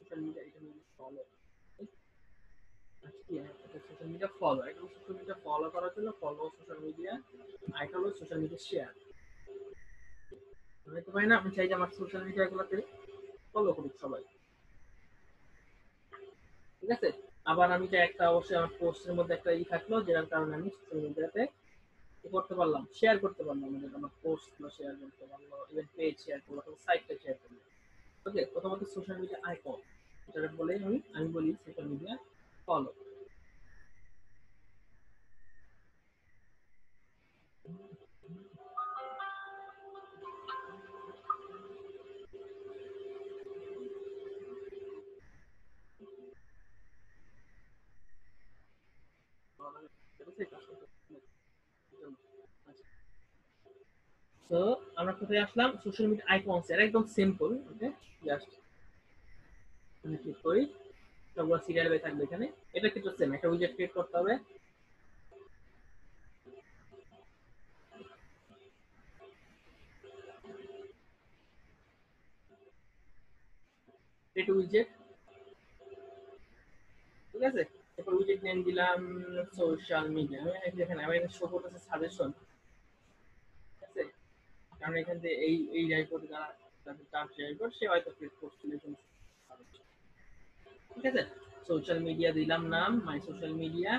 Social media এটা হলো follow social media follow এটা সোশ্যাল মিডিয়া ফলো করার জন্য ফলো সোশ্যাল মিডিয়া আইটা হলো সোশ্যাল মিডিয়া শেয়ার হতে পারি না আমি চাই যে আমার সোশ্যাল মিডিয়াগুলোতে ফলো করুক সবাই। ঠিক আছে? আবার আমি চাই একটা অবশ্যই আমার পোস্টের মধ্যে একটা ই থাকল, যেটার কারণে আমি সোশ্যাল মিডিয়াতে করতে পারলাম শেয়ার করতে পারলাম মানে আমার পোস্টগুলো শেয়ার করতে পারল ইভেন পেজ শেয়ার করল অথবা সাইটটা শেয়ার করল ওকে প্রথমত সোশ্যাল মিডিয়া আইকন এটা বলে আমি আমি বলি সোশ্যাল মিডিয়া ফলো কোথায় আসলাম সোশ্যাল মিডিয়া আইকনস এর একদম সিম্পল ওকে জাস্ট আমি ক্লিক করি সবগুলো সিরিয়াল বাই থাকবে এখানে। এটা কিন্তু সেম একটা উইজেট ক্রিয়েট করতে হবে। ক্রিয়েট উইজেট ঠিক আছে? এরপর উইজেট নেম দিলাম সোশ্যাল মিডিয়া আমি এখানে এখানে শো করতেছে সাজেশন কারণ এখান থেকে এই এই রাইপোর্ট যারা তাদের চার্জ রাইপোর্ট সে হয়তো ক্লিক করছিল ঠিক আছে? সোশ্যাল মিডিয়া দিলাম নাম মাই সোশ্যাল মিডিয়া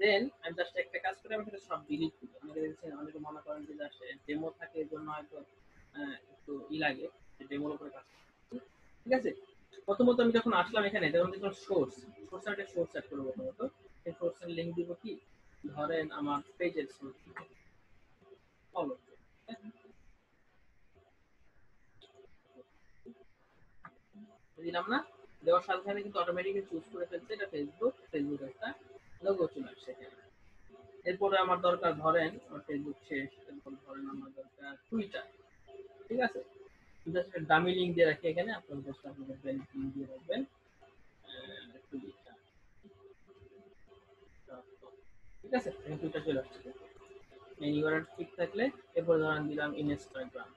দেন আমি জাস্ট একটা কাজ করে, আমি সব ডিলিট করি। অনেকে দেখছেন, অনেকে মনে করেন যে জাস্ট ডেমো থাকে এর জন্য হয়তো একটু ই লাগে ডেমোর উপরে কাজ ঠিক আছে? প্রথমত আমি যখন আসলাম এখানে, তখন দেখলাম সোর্স সোর্স একটা সোর্স অ্যাড করব প্রথমত। সেই সোর্সের লিঙ্ক দিব কি? ধরেন আমার পেজের সোর্স ফলো দিলাম না। দেওয়ার সাথে সাথে কিন্তু অটোমেটিক্যালি চুজ করে ফেলছে। এটা ফেসবুক ফেসবুক একটা লোগো চলে আসছে এখানে। এরপরে আমার দরকার ধরেন ফেসবুক শেষ, এরপর ধরেন আমার দরকার টুইটার ঠিক আছে? একটা ডামি লিঙ্ক দিয়ে রাখি এখানে। আপনারা জাস্ট আপনাদের ব্যাংক লিঙ্ক দিয়ে রাখবেন। ঠিক আছে? টুইটার চলে আসছে। ইউআরএল ঠিক থাকলে, এরপর ধরেন দিলাম ইনস্টাগ্রাম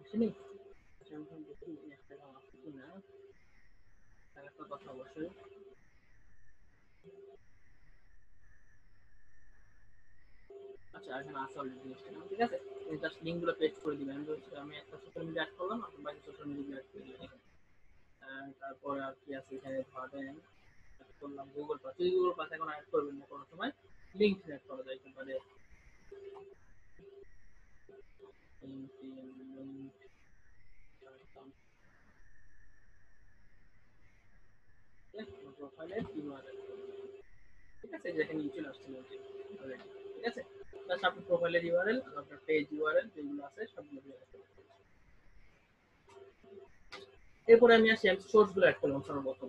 আসেনি স্যামসাং দেখি ইনস্টাগ্রাম আছে কিনা তার একটা কথা অবশ্যই আচ্ছা এখানে আছে অলরেডি ঠিক আছে এই জাস্ট লিঙ্কগুলো পেস্ট করে দিবেন আমি একটা সোশ্যাল মিডিয়া অ্যাড করলাম আপনি বাকি সোশ্যাল মিডিয়া অ্যাড করে দিবেন তারপরে আর কি আছে এখানে ধরেন করলাম গুগল পাস যদি গুগল পাস এখন অ্যাড করবেন না কোনো সময় লিঙ্ক অ্যাড করা যায় একেবারে প্রোফাইলের ঠিক আছে যেখানে চলে আসছে অলরেডি ঠিক আছে প্লাস আপনার প্রোফাইলের ইউআরএল আপনার পেজ ইউআরএল যেগুলো আছে সবগুলো দিয়ে রাখতে এরপরে আমি আসি, আমি সোর্সগুলো অ্যাড করলাম সর্বপ্রথম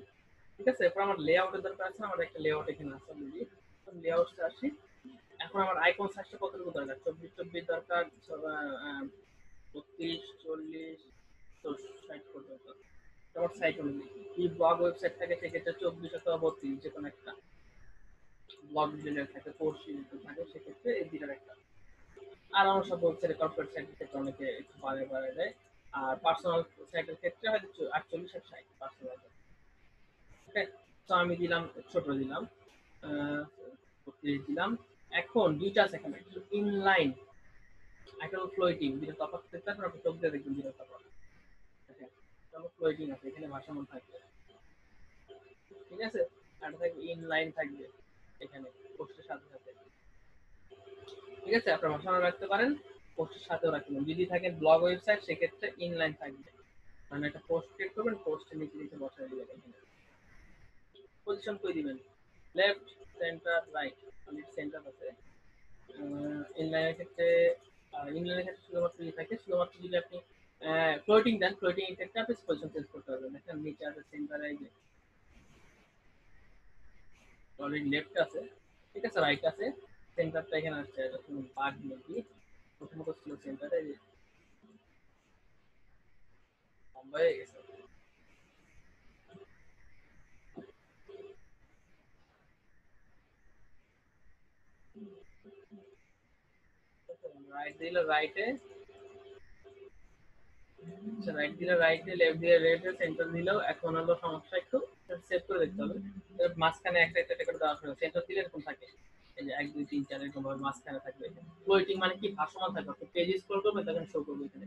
ঠিক আছে? এরপর আমার লেআউটের দরকার আছে, আমার একটা লেআউট এখানে আছে অলরেডি লেআউটে আসি। এখন আমার আইকন সাইজটা কতটুকু দরকার? চব্বিশ চব্বিশ দরকার বত্রিশ, চল্লিশ ষাট পর্যন্ত। তোমার সাইট অনুযায়ী। এই ব্লগ ওয়েবসাইট থাকে সেক্ষেত্রে চব্বিশ অথবা বত্রিশ যে কোনো একটা। ব্লগ রিলেটেড থাকে কোর্স রিলেটেড থাকে, সেক্ষেত্রে এই দুটার একটা। আর আমার সব ওয়েবসাইটে কর্পোরেট সাইটের ক্ষেত্রে অনেকে একটু বাড়ে বাড়ে দেয়। আর পার্সোনাল সাইটের ক্ষেত্রে হয়তো আটচল্লিশ আর ষাট পার্সোনাল তো আমি দিলাম, ছোট দিলাম দিলাম। এখন দুইটা আছে এখানে ইনলাইন একটা হলো ফ্লোটিং দুটো তফাৎ থাকতে আপনার আপনি চোখ দিয়ে দেখবেন দুটো তফাৎ ফ্লোটিং আছে, এখানে ভাষামন থাকবে। ঠিক আছে? আর থাকবে ইনলাইন থাকবে। এখানে পোস্টের সাথে সাথে। ঠিক আছে, আপনার ভাষামন রাখতে পারেন, পোস্টের সাথেও রাখবেন যদি থাকেন ব্লগ ওয়েবসাইট সেক্ষেত্রে ইনলাইন থাকবে। মানে একটা পোস্ট ক্রিয়েট করবেন পোস্টের নিচে নিচে বসায় দিবেন এখানে। পজিশন করে দিবেন? লেফট সেন্টার রাইট আমি সেন্টার আছে। ইনলাইনের ক্ষেত্রে ইনলাইনের ক্ষেত্রে শুধুমাত্র ই থাকে, শুধুমাত্র যদি আপনি ফ্লোটিং দেন ফ্লোটিং ইফেক্টটা আপনি পজিশন চেঞ্জ করতে পারবেন। দেখেন নিচে আছে সেন্টারে যে অলরেডি লেফট আছে। ঠিক আছে রাইট আছে। সেন্টারটা এখানে এটা কোনো বাগ নেই প্রথমত ছিল সেন্টারে লম্বা হয়ে গেছে। রাইট দিলে রাইটে আচ্ছা রাইট দিলে রাইটে লেফট দিলে লেফটে সেন্টার দিলেও এখন হলো সমস্যা একটু সেভ করে দেখতে হবে। মাঝখানে একটা একটা যে এক, দুই, তিন, চার মাঝখানে থাকবে মানে কি? ভাসমান থাকবে। এখানে।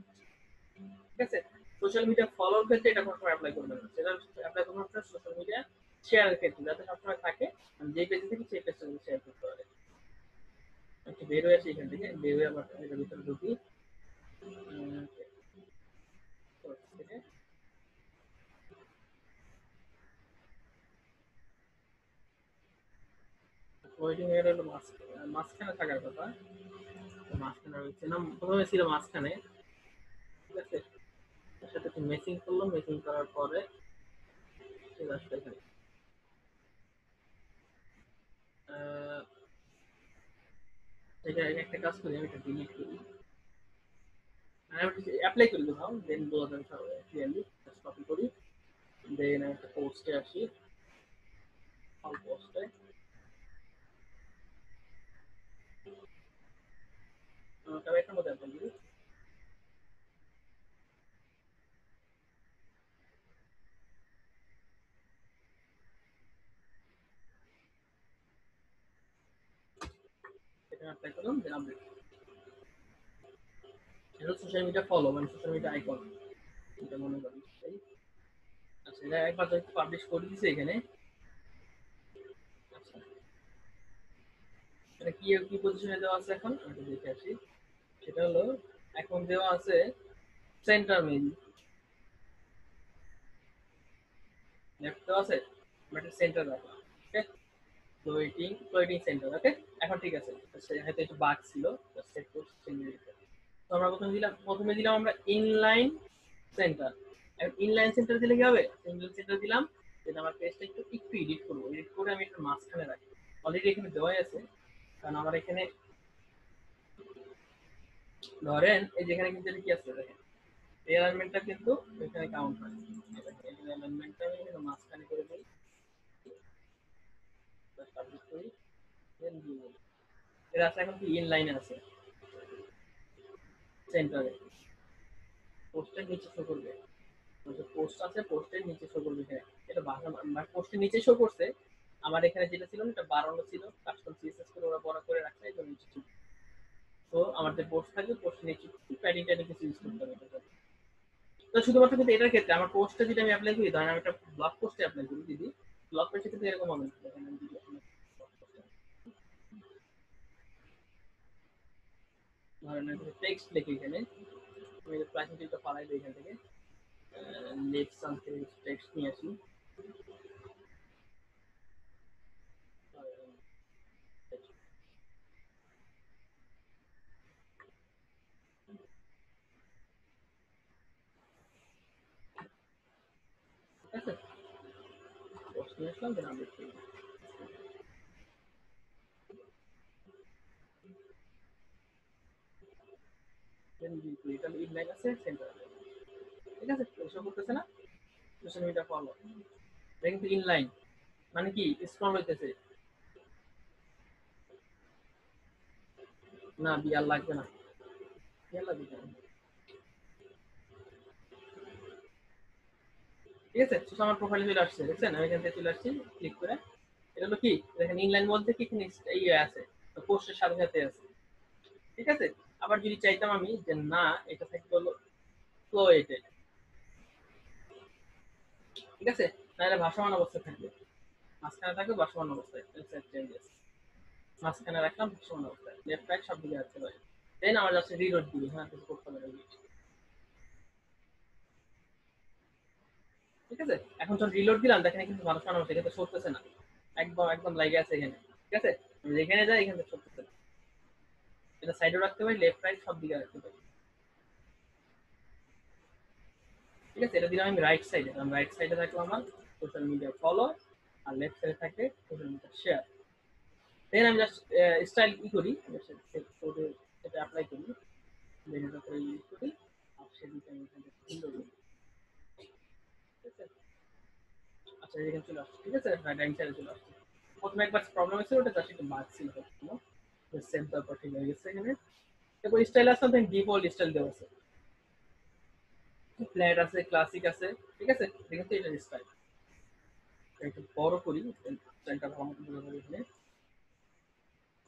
ঠিক আছে? সোশ্যাল মিডিয়া ফলোর ক্ষেত্রে এটা কোনো সময় অ্যাপ্লাই করবেন সেটা অ্যাপ্লাই করবেন সোশ্যাল মিডিয়া শেয়ারের ক্ষেত্রে। যাতে সবসময় থাকে যে পেজে থেকে সেই শেয়ার করতে পারে। বের হয়ে আসি এখান থেকে। বের হয়ে আবার এটার ওয়েটিং এর হলো মাঝখানে থাকার কথা। মাঝখানে রয়েছে না প্রথমে ছিল মাঝখানে। ঠিক আছে? তার সাথে একটু মেসিং করলাম। মেসিং করার পরে চলে আসলো এখানে। এটা একটা কাজ করি, আমি এটা ডিলিট করি। অ্যাপ্লাই করি কোথাও দেন বোঝা যাবে ক্লিয়ারলি কপি করি। দেন একটা পোস্টে আসি। অল পোস্টে সোশ্যাল মিডিয়া ফলো মানে সোশ্যাল মিডিয়া আইকন এটা মনে করি আচ্ছা একবার পাবলিশ করে দিছে এখানে। আচ্ছা। কি পজিশনে দেওয়া আছে এখন? দেখে আসি। সেটা হলো, এখন দেওয়া আছে মেইল লেফট আছে বাট সেন্টার রাখা okay floating floating centre okay এখন ঠিক আছে হয়তো একটু বাগ ছিল সেট করছি তো আমরা প্রথমে দিলাম প্রথমে দিলাম আমরা ইনলাইন সেন্টার এখন ইনলাইন সেন্টার দিলে কি হবে? ইনলাইন সেন্টার দিলাম যেটা আমার পেজটা একটু একটু এডিট করব। এডিট করে আমি একটু মাঝখানে রাখি। অলরেডি এখানে দেওয়াই আছে, কারণ আমার এখানে ধরেন, এই যেখানে কিন্তু কি আছে, দেখেন। এই অ্যালাইনমেন্টটা কিন্তু এখানে কাউন্ট হয়। এই অ্যালাইনমেন্টটা আমি মাঝখানে করে দিই। এখন আছে। পোস্টের নিচে শো করবে। পোস্ট আছে পোস্টের নিচে পোস্টের নিচে শো করছে। আমার এখানে যেটা ছিল এটা বাড়ানো ছিল। কাস্টম সিএসএস করে ওরা বড় করে রাখছে নিচে তো আমার যে পোস্ট থাকবে পোস্ট নিচে প্যাডিং ট্যাডিং কিছু ইউজ করতে হবে তো শুধুমাত্র কিন্তু এটার ক্ষেত্রে আমার পোস্টটা যদি আমি অ্যাপ্লাই করি, ধরেন আমি একটা ব্লগ পোস্টে অ্যাপ্লাই করি দিদি ব্লগ পোস্টে কিন্তু এরকম হবে ধরেন টেক্সট লিখি এখানে, আমি ফালাই দিই এখান থেকে। লেট সামথিং টেক্সট নিয়ে আসি। ঠিক আছে? না? সোশ্যাল মিডিয়া ফলো এটা কিন্তু ইনলাইন মানে কি? স্ক্রল হইতেছে। না, বিয়ার লাগবে না। বিয়ার লাগবে না। ঠিক আছে? সোশ্যাল আমার প্রোফাইলে চলে আসছে, দেখছেন? আমি এখান থেকে চলে আসছি ক্লিক করে। এটা হলো কি? দেখেন ইনলাইন বলতে কি এখানে ইয়ে আছে? পোস্টের সাথে সাথে আছে। ঠিক আছে? আবার যদি চাইতাম আমি যে না, এটা থাকবে হলো ফ্লোয়েটেড ঠিক আছে? তাহলে ভাসমান অবস্থায় থাকবে। মাঝখানে থাকবে, ভাসমান অবস্থায়। চেঞ্জেস মাঝখানে রাখলাম, ভাসমান অবস্থায়। লেফট রাইট সব দিকে যাচ্ছে পারে দেন আমার যাচ্ছে রিলোড দিবি হ্যাঁ কিছু করতে হবে ঠিক আছে? এখন যখন রিলোড দিলাম, দেখেন কিন্তু ভাসমান অবস্থা কিন্তু সরতেছে না। একদম একদম লাগে আছে এখানে, ঠিক আছে? যেখানে যায় এখানে সরতেছে এটা সাইডে রাখতে পারি লেফট রাইট সব দিকে রাখতে পারি। ঠিক আছে? এটা দিলাম আমি রাইট সাইডে কারণ রাইট সাইডে থাকল আমার সোশ্যাল মিডিয়া ফলো আর লেফট সাইডে থাকে সোশ্যাল মিডিয়া শেয়ার দেন আমি জাস্ট স্টাইল কি করি? সেটা অ্যাপ্লাই করি দেন এটা করে। ইউজ করি আর সেদিকে আমি এখান থেকে সুন্দর করি ঠিক আছে আচ্ছা এখানে চলে আসছে, ঠিক আছে? হ্যাঁ ডাইন সাইডে চলে আসছে। প্রথমে একবার প্রবলেম হয়েছিল, ওটা জাস্ট একটু মার্ক ছিল সেম তারপর ঠিক হয়ে গেছে এখানে। তারপর স্টাইল আছে দেন ডিফল্ট স্টাইল দেওয়া আছে। ফ্ল্যাট আছে ক্লাসিক আছে, ঠিক আছে? দেখেন তো এটা স্টাইল একটু বড় করি স্টাইলটা ভালো এখানে।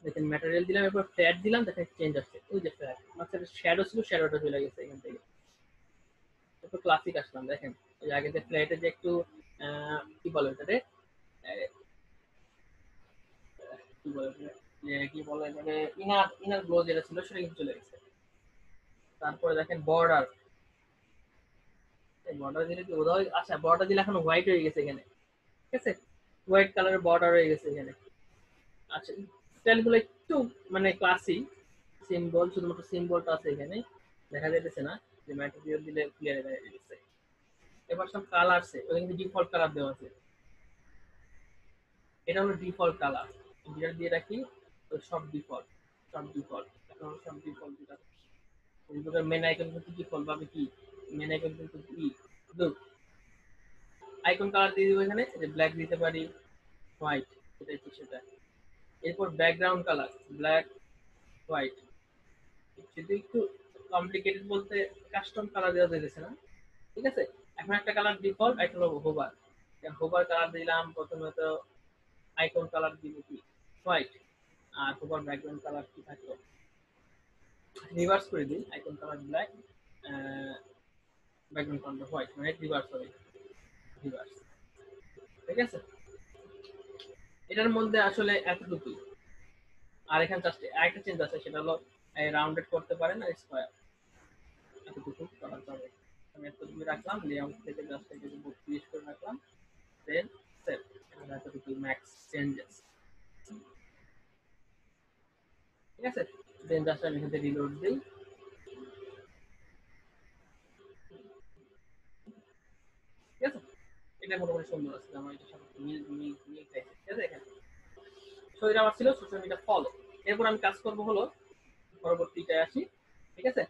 দেখেন ম্যাটেরিয়াল দিলাম, এরপর ফ্ল্যাট দিলাম, দেখেন চেঞ্জ আসছে। ওই যে ফ্ল্যাট আচ্ছা শ্যাডো ছিল শ্যাডোটা চলে গেছে এখান থেকে। একটু ক্লাসিক আসলাম, দেখেন। ওই আগে যে ফ্ল্যাটে যে একটু কি বলে কি বলে ইনার ইনার গ্লো যেটা ছিল সেটা কিন্তু চলে গেছে। তারপরে দেখেন বর্ডার বর্ডার দিলে কি আচ্ছা বর্ডার দিলে এখন হোয়াইট হয়ে গেছে এখানে। ঠিক আছে? হোয়াইট কালারের বর্ডার হয়ে গেছে এখানে। আচ্ছা স্টাইলগুলো একটু মানে ক্লাসি সিম্বল শুধুমাত্র সিম্বলটা আছে এখানে। দেখা যাইতেছে না যে ম্যাটেরিয়াল দিলে ক্লিয়ার দেখা যাচ্ছে। এবার সব কালারসে ওখানে কিন্তু ডিফল্ট কালার দেওয়া আছে। এটা হলো ডিফল্ট কালার যেটা দিয়ে রাখি, তো সব ডিফল্ট সব ডিফল্ট এখন সব ডিফল্ট যেটা ফেসবুকের মেন আইকন কিন্তু ডিফল্ট ভাবে কি? মেন আইকন কিন্তু কি? ব্লু আইকন কালার দিয়ে দিব এখানে যে ব্ল্যাক দিতে পারি হোয়াইট সেটা হচ্ছে সেটা। এরপর ব্যাকগ্রাউন্ড কালার ব্ল্যাক হোয়াইট যদি একটু কমপ্লিকেটেড বলতে কাস্টম কালার দেওয়া যাইতেছে না, ঠিক আছে? এখন একটা কালার ডিফল্ট একটা হলো হোভার হোভার কালার দিলাম প্রথমে তো আইকন কালার দিব কি? হোয়াইট আর হোভার ব্যাকগ্রাউন্ড কালার কি থাকল? রিভার্স করে দিই। Icon colour black background colour white মানে রিভার্স হবে। রিভার্স ঠিক আছে? এটার মধ্যে আসলে এতটুকুই। আর এখানে জাস্ট একটা চেঞ্জ আছে সেটা হলো রাউন্ডেড করতে পারেন আর স্কোয়ার এতটুকু করা যাবে রাখলাম লেআউট থেকে জাস্ট করে রাখলাম দেন সেভ এতটুকু ম্যাক্স চেঞ্জেস ঠিক আছে? দেন জাস্ট আমি এখান রিলোড দিই। ঠিক আছে? এটা মোটামুটি সুন্দর আছে, আমার এটা মিল মিল মিল ঠিক আছে এখানে? সো এটা আমার ছিল সোশ্যাল মিডিয়া ফলো এরপর আমি কাজ করব হলো, পরবর্তীটায় আসি। ঠিক আছে?